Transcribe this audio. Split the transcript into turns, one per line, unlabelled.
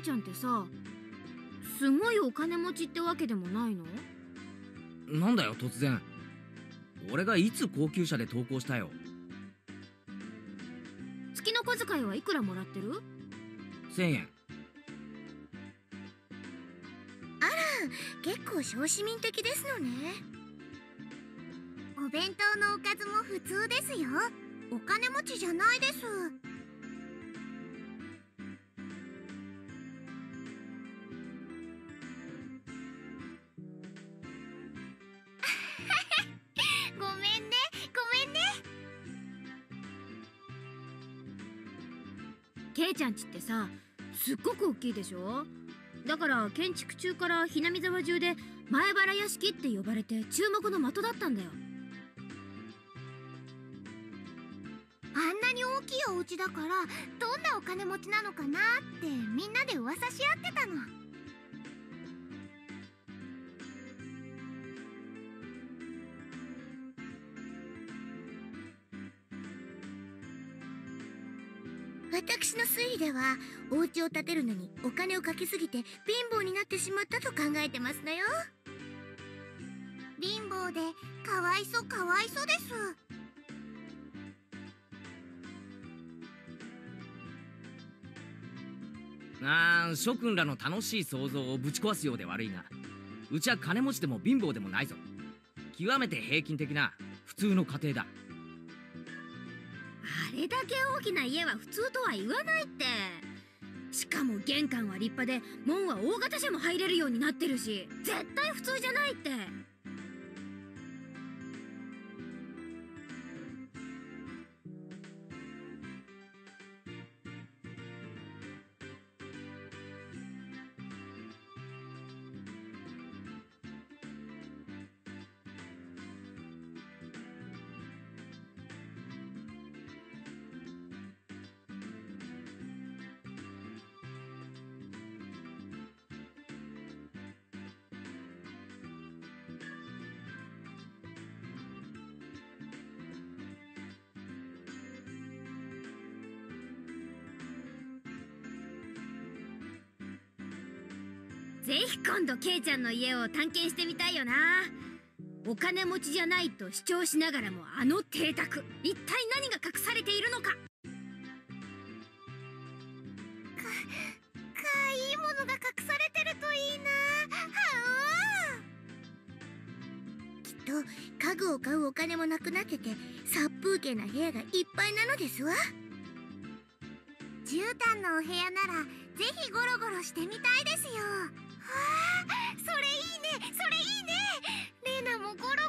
ちゃんってさすごいお金持ちってわけでもないの？
なんだよ突然。俺がいつ高級車で投稿したよ。
月の小遣いはいくらもらってる
？1000円。
結構小市民的ですのね。お弁当のおかずも普通ですよ。お金持ちじゃないです
ケイちゃんちってさすっごく大きいでしょ？だから建築中から雛見沢中で前原屋敷って呼ばれて注目の的だったんだよ。
あんなに大きいお家だからどんなお金持ちなのかなってみんなで噂し合ってたの。私の推理ではお家を建てるのにお金をかけすぎて貧乏になってしまったと考えてますのよ。貧乏でかわいそかわいそです。
あー諸君らの楽しい想像をぶち壊すようで悪いがうちは金持ちでも貧乏でもないぞ。極めて平均的な普通の家庭だ。
れだけ大きな家は普通とは言わないって。しかも玄関は立派で門は大型車も入れるようになってるし絶対普通じゃないって。ぜひ今度ケイちゃんの家を探検してみたいよな。お金持ちじゃないと主張しながらもあの邸宅一体何が隠されているのか。
かいいものが隠されてるといいな。はうきっと家具を買うお金もなくなってて殺風景な部屋がいっぱいなのですわ。絨毯のお部屋ならぜひゴロゴロしてみたいですよ。それいいねそれいいね。レナもゴロ